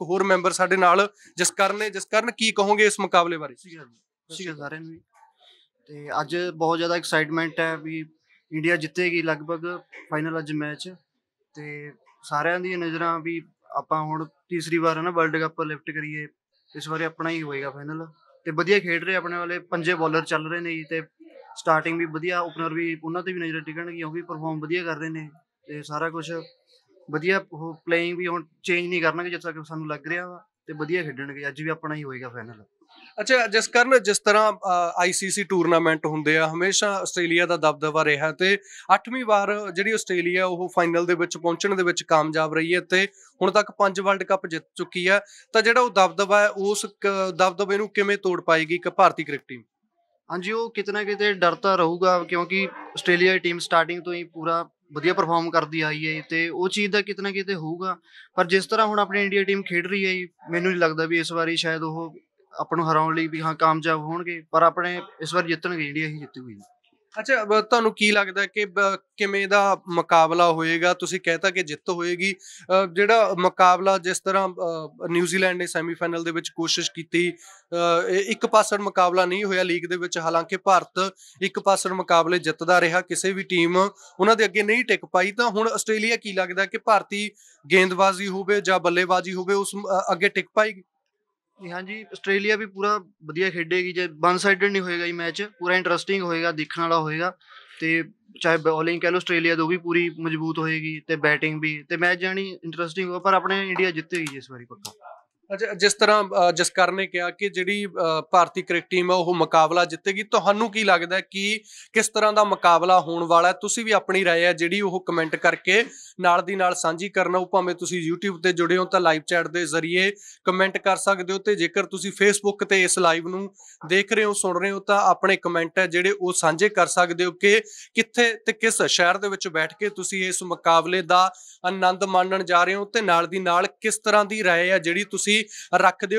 ਇੱਕ ਹੋਰ ਮੈਂਬਰ ਸਾਡੇ ਨਾਲ ਜਸਕਰਨ ਨੇ। ਜਸਕਰਨ ਕੀ ਕਹੋਗੇ ਇਸ ਮੁਕਾਬਲੇ ਬਾਰੇ? ਸੀਗਾ ਸੀਗਾ ਸਾਰਿਆਂ ਨੂੰ ਤੇ ਅੱਜ ਬਹੁਤ ਜ਼ਿਆਦਾ ਐਕਸਾਈਟਮੈਂਟ ਹੈ ਵੀ ਇੰਡੀਆ ਜਿੱਤੇਗੀ ਲਗਭਗ ਫਾਈਨਲ ਅੱਜ ਮੈਚ ਤੇ ਸਾਰਿਆਂ ਦੀਆਂ ਨਜ਼ਰਾਂ ਵੀ ਆਪਾਂ ਹੁਣ ਤੀਸਰੀ ਵਾਰ ਹੈ ਨਾ ਵਰਲਡ ਕੱਪ ਲਿਫਟ ਕਰੀਏ। ਇਸ ਵਾਰੀ ਆਪਣਾ ਹੀ ਹੋਏਗਾ ਫਾਈਨਲ ਤੇ ਵਧੀਆ ਖੇਡ ਰਹੇ ਆਪਣੇ ਵਾਲੇ ਪੰਜੇ ਬੋਲਰ ਚੱਲ ਰਹੇ ਨੇ ਜੀ। ਤੇ ਸਟਾਰਟਿੰਗ ਵੀ ਵਧੀਆ ਓਪਨਰ ਵੀ ਉਹਨਾਂ ਤੇ ਵੀ ਨਜ਼ਰ ਟਿਕਣਗੀਆਂ ਉਹ ਵੀ ਪਰਫਾਰਮ ਵਧੀਆ ਕਰ ਰਹੇ ਨੇ। ਤੇ ਸਾਰਾ ਕੁਝ ਵਧੀਆ ਉਹ ਪਲੇਇੰਗ ਵੀ ਹੁਣ ਚੇਂਜ ਨਹੀਂ ਕਰਨਗੇ ਜਿੱਦਾਂ ਕਿ ਸਾਨੂੰ ਲੱਗ ਰਿਹਾ ਵਾ ਤੇ ਵਧੀਆ ਖੇਡਣਗੇ ਅੱਜ ਵੀ ਆਪਣਾ ਹੀ ਹੋਏਗਾ ਫਾਈਨਲ ਅੱਛਾ ਜਸਕਰਨ ਜਿਸ ਤਰ੍ਹਾਂ ਆਈਸੀਸੀ ਟੂਰਨਾਮੈਂਟ ਹੁੰਦੇ ਆ ਹਮੇਸ਼ਾ ਆਸਟ੍ਰੇਲੀਆ ਦਾ ਦਬਦਬਾ ਰਿਹਾ ਤੇ 8ਵੀਂ ਵਾਰ ਜਿਹੜੀ ਆਸਟ੍ਰੇਲੀਆ ਉਹ ਫਾਈਨਲ ਦੇ ਵਿੱਚ ਪਹੁੰਚਣ ਦੇ ਵਿੱਚ ਕਾਮਯਾਬ ਰਹੀ ਹੈ ਤੇ ਹੁਣ ਤੱਕ 5 ਵਰਲਡ ਕੱਪ ਜਿੱਤ ਚੁੱਕੀ ਹੈ ਤਾਂ ਜਿਹੜਾ ਉਹ ਦਬਦਬਾ ਹੈ ਉਸ ਦਬਦਬੇ ਨੂੰ ਕਿਵੇਂ ਤੋੜ ਪਾਏਗੀ ਇੱਕ ਭਾਰਤੀ ਕ੍ਰਿਕਟ ਟੀਮ ਹਾਂਜੀ ਉਹ ਕਿਤੇ ਨਾ ਕਿਤੇ ਡਰ ਤਾਂ ਰਹੂਗਾ ਕਿਉਂਕਿ ਆਸਟ੍ਰੇਲੀਆ ਦੀ ਟੀਮ ਸਟਾਰਟਿੰਗ ਤੋਂ ਹੀ ਪੂਰਾ ਵਧੀਆ ਪਰਫਾਰਮ ਕਰਦੀ ਆਈ ਹੈ ਤੇ ਉਹ ਚੀਜ਼ ਦਾ ਕਿਤੇ ਨਾ ਕਿਤੇ ਹੋਊਗਾ। ਪਰ ਜਿਸ ਤਰ੍ਹਾਂ ਹੁਣ ਆਪਣੀ ਇੰਡੀਆ ਟੀਮ ਖੇਡ ਰਹੀ ਹੈ ਜੀ, ਮੈਨੂੰ ਨਹੀਂ ਲੱਗਦਾ ਵੀ ਇਸ ਵਾਰੀ ਸ਼ਾਇਦ ਉਹ ਆਪਾਂ ਨੂੰ ਹਰਾਉਣ ਲਈ ਵੀ ਹਾਂ ਕਾਮਯਾਬ ਹੋਣਗੇ ਪਰ ਆਪਣੇ ਇਸ ਵਾਰ ਜਿੱਤਣਗੇ ਇੰਡੀਆ ਹੀ ਜਿੱਤੂਗੀ ਅੱਛਾ ਬ- ਤੁਹਾਨੂੰ ਕੀ ਲੱਗਦਾ ਕਿ ਬ- ਕਿਵੇਂ ਦਾ ਮੁਕਾਬਲਾ ਹੋਏਗਾ? ਤੁਸੀਂ ਕਹਿਤਾ ਕਿ ਜਿੱਤ ਹੋਏਗੀ। ਅ, ਜਿਹੜਾ ਮੁਕਾਬਲਾ ਜਿਸ ਤਰ੍ਹਾਂ ਅ, ਨਿਊਜ਼ੀਲੈਂਡ ਨੇ ਸੈਮੀਫਾਈਨਲ ਦੇ ਵਿੱਚ ਕੋਸ਼ਿਸ਼ ਕੀਤੀ ਅ, ਇਹ ਇੱਕ ਪਾਸੜ ਮੁਕਾਬਲਾ ਨਹੀਂ ਹੋਇਆ ਲੀਗ ਦੇ ਵਿੱਚ। ਹਾਲਾਂਕਿ ਭਾਰਤ ਇੱਕ ਪਾਸੜ ਮੁਕਾਬਲੇ ਜਿੱਤਦਾ ਰਿਹਾ। ਕਿਸੇ ਵੀ ਟੀਮ ਉਹਨਾਂ ਦੇ ਅੱਗੇ ਨਹੀਂ ਟਿਕ ਪਾਈ ਤਾਂ ਹੁਣ ਆਸਟ੍ਰੇਲੀਆ ਕੀ ਲੱਗਦਾ ਕਿ ਭਾਰਤੀ ਗੇਂਦਬਾਜ਼ੀ ਹੋਵੇ ਜਾਂ ਬੱਲੇਬਾਜ਼ੀ ਹੋਵੇ ਉਸ ਅ, ਅੱਗੇ ਟਿਕ ਪਾਏਗੀ? ਜੀ ਹਾਂਜੀ, ਆਸਟ੍ਰੇਲੀਆ ਵੀ ਪੂਰਾ ਵਧੀਆ ਖੇਡੇਗੀ, ਜੇ ਵਨ ਸਾਈਡਡ ਨਹੀਂ ਹੋਏਗਾ ਇਹ ਮੈਚ ਪੂਰਾ ਇੰਟਰਸਟਿੰਗ ਹੋਏਗਾ, ਦੇਖਣ ਵਾਲਾ ਹੋਏਗਾ ਤੇ ਚਾਹੇ ਬੋਲਿੰਗ ਕਹਿ ਲਓ ਆਸਟ੍ਰੇਲੀਆ ਤੋਂ ਉਹ ਵੀ ਪੂਰੀ ਮਜ਼ਬੂਤ ਹੋਏਗੀ ਤੇ ਬੈਟਿੰਗ ਵੀ ਤੇ ਮੈਚ ਜਾਣੀ ਇੰਟਰਸਟਿੰਗ ਹੋਗਾ ਪਰ ਆਪਣੇ ਇੰਡੀਆ ਜਿੱਤੇਗੀ ਇਸ ਵਾਰੀ ਪੱਕਾ ਅੱਛਾ ਜਿਸ ਤਰ੍ਹਾਂ ਅ, ਜਸਕਰ ਨੇ ਕਿਹਾ ਕਿ ਜਿਹੜੀ ਅ, ਭਾਰਤੀ ਕ੍ਰਿਕਟ ਟੀਮ ਹੈ ਉਹ ਮੁਕਾਬਲਾ ਜਿੱਤੇਗੀ ਤੁਹਾਨੂੰ ਕੀ ਲੱਗਦਾ ਹੈ ਕਿ ਕਿਸ ਤਰ੍ਹਾਂ ਦਾ ਮੁਕਾਬਲਾ ਹੋਣ ਵਾਲਾ ਹੈ ਤੁਸੀਂ ਵੀ ਆਪਣੀ رائے ਹੈ ਜਿਹੜੀ ਉਹ ਕਮੈਂਟ ਕਰਕੇ ਨਾਲ ਦੀ ਨਾਲ ਸਾਂਝੀ ਕਰਨਾ ਉਹ ਭਾਵੇਂ ਤੁਸੀਂ YouTube ਤੇ ਜੁੜੇ ਹੋ ਤਾਂ ਲਾਈਵ ਚੈਟ ਦੇ ਜ਼ਰੀਏ ਕਮੈਂਟ ਕਰ ਸਕਦੇ ਹੋ ਤੇ ਜੇਕਰ ਤੁਸੀਂ Facebook ਤੇ ਇਸ ਲਾਈਵ ਨੂੰ ਦੇਖ ਰਹੇ ਹੋ ਸੁਣ ਰਹੇ ਹੋ ਤਾਂ ਆਪਣੇ ਕਮੈਂਟ ਹੈ ਜਿਹੜੇ ਉਹ ਸਾਂਝੇ ਕਰ ਸਕਦੇ ਹੋ ਕਿ ਕਿੱਥੇ ਤੇ ਕਿਸ ਸ਼ਹਿਰ ਦੇ ਵਿੱਚ ਬੈਠ ਕੇ ਤੁਸੀਂ ਇਸ ਮੁਕਾਬਲੇ ਦਾ ਆਨੰਦ ਮਾਣਨ ਜਾ ਰਹੇ ਹੋ ਤੇ ਨਾਲ ਦੀ ਨਾਲ ਕਿਸ ਤਰ੍ਹਾਂ ਦੀ رائے ਹੈ ਜਿਹੜੀ ਤੁਸੀਂ ਰੱਖਦੇ ਹੋ